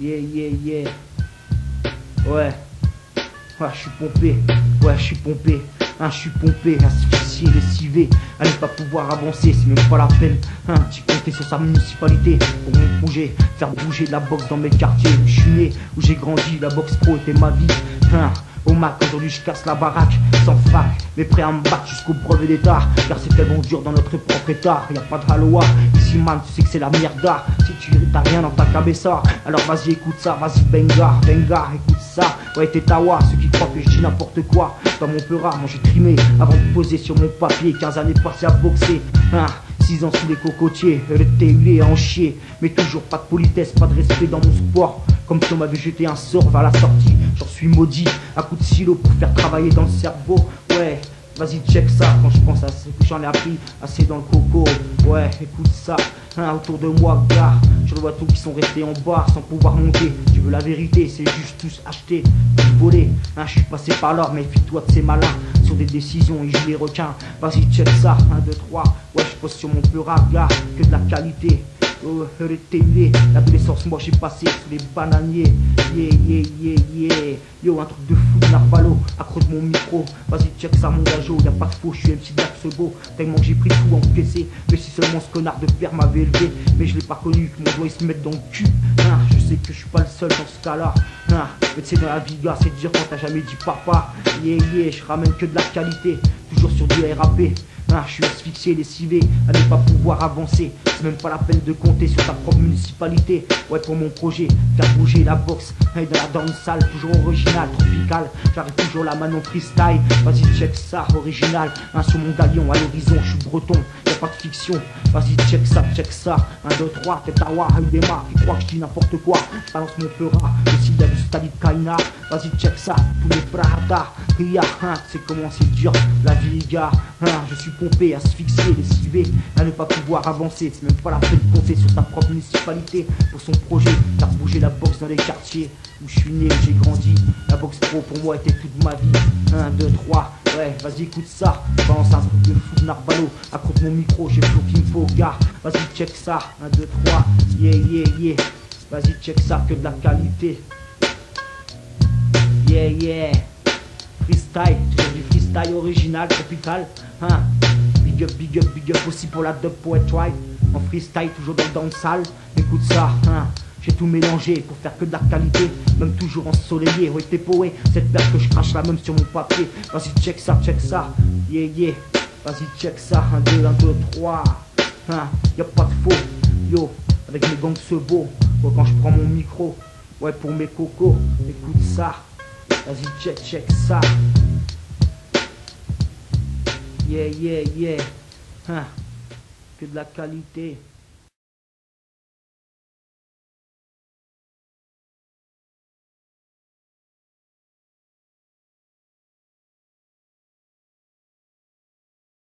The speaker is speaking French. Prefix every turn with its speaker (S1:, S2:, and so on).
S1: Yeah, yeah, yeah. Ouais. Ouais, je suis pompé. Ouais, je suis pompé. Hein, je suis pompé, asphyxié, lessivé, à ne pas pouvoir avancer, c'est même pas la peine. Hein, j'ai compté sur sa municipalité pour mon projet, faire bouger la boxe dans mes quartiers où je suis né, où j'ai grandi, la boxe pro était ma vie. Hein, au Mac, aujourd'hui je casse la baraque, sans fac, mais prêt à me battre jusqu'au brevet d'état. Car c'est tellement dur dans notre propre état, y a pas de loi. Ici, man, tu sais que c'est la merde. Si tu t'as rien dans ta cabessa, alors vas-y, écoute ça, vas-y, benga, benga, écoute ça. Ouais, t'es tawa, ceux qui croient que je dis n'importe quoi. Dans mon peu rare, moi j'ai trimé avant de poser sur mon papier. 15 années passées à boxer. Hein, 6 ans sous les cocotiers, le thé en chier. Mais toujours pas de politesse, pas de respect dans mon sport. Comme si on m'avait jeté un sort vers la sortie. J'en suis maudit, à coup de silo pour faire travailler dans le cerveau. Ouais, vas-y check ça quand je pense à ce que j'en ai appris assez dans le coco. Ouais, écoute ça, autour de moi, gars. Je vois tous qui sont restés en bas sans pouvoir monter. Tu veux la vérité, c'est juste tous acheter, tous voler. Hein, je suis passé par là, méfie-toi de ces malins. Sur des décisions, ils jouent les requins. Vas-y, check ça, 1, 2, 3. Ouais, je pose sur mon peur gars, que de la qualité. Oh, l'adolescence, moi j'ai passé sous les bananiers. Yeah, yeah, yeah, yeah. Yo, un truc de fou Narvalo, accro de mon micro. Vas-y, check ça, mon gajo, y a pas de faux, je suis MC Dax beau. Tellement que j'ai pris tout encaissé. Mais si seulement ce connard de père m'avait élevé. Mais je l'ai pas connu, que mon doigt il se mette dans le cul. Hein, je sais que je suis pas le seul dans ce cas-là. Hein, mais sais, dans la vie, c'est dur quand t'as jamais dit papa. Yeah, yeah, je ramène que de la qualité. Toujours sur du RAP. Ah, je suis asphyxié, lessivé, à ne pas pouvoir avancer. Même pas la peine de compter sur ta propre municipalité? Ouais, pour mon projet, faire bouger la boxe. Et dans la danse sale, toujours original, tropical. J'arrive toujours la main en freestyle. Vas-y, check ça, original. Un sur mon galion, à l'horizon, je suis breton. Y'a pas de fiction. Vas-y, check ça, check ça. Un, deux, trois, tête à démarre. Qui croit que je dis n'importe quoi? Balance mon fera. Le sida du Stalit Kaina. Vas-y, check ça. Tous les Prada. Hein, c'est comment c'est dur. La vie, gars. Hein, je suis pompé, asphyxié, lessivé, à ne pas pouvoir avancer. C'est même pas la peine de compter sur sa propre municipalité pour son projet, faire bouger la boxe dans les quartiers où je suis né, où j'ai grandi. La boxe pro pour moi était toute ma vie. 1, 2, 3, ouais, vas-y écoute ça. Balance un truc de fou de Narvalo, accroche mon micro, j'ai tout qu'il faut, gars. Vas-y check ça, 1, 2, 3, yeah, yeah, yeah. Vas-y check ça, que de la qualité. Yeah, yeah. Freestyle, toujours du freestyle original, tropical. Hein. Big up, big up, big up aussi pour la dub poet ride. En freestyle, toujours dans le salle. Écoute ça, hein. J'ai tout mélangé pour faire que de la qualité, même toujours ensoleillé. Ouais, t'es poé, cette paire que je crache la même sur mon papier. Vas-y, check ça, check ça. Yeah, yeah. Vas-y, check ça. 1, 2, 1, 2, 3. Hein, y a pas de faux. Yo, avec mes gangs ce beau. quand je prends mon micro, ouais, pour mes cocos, écoute ça. Vas-y, check, check ça. Yeah, yeah, yeah. Hein. Que de la qualité.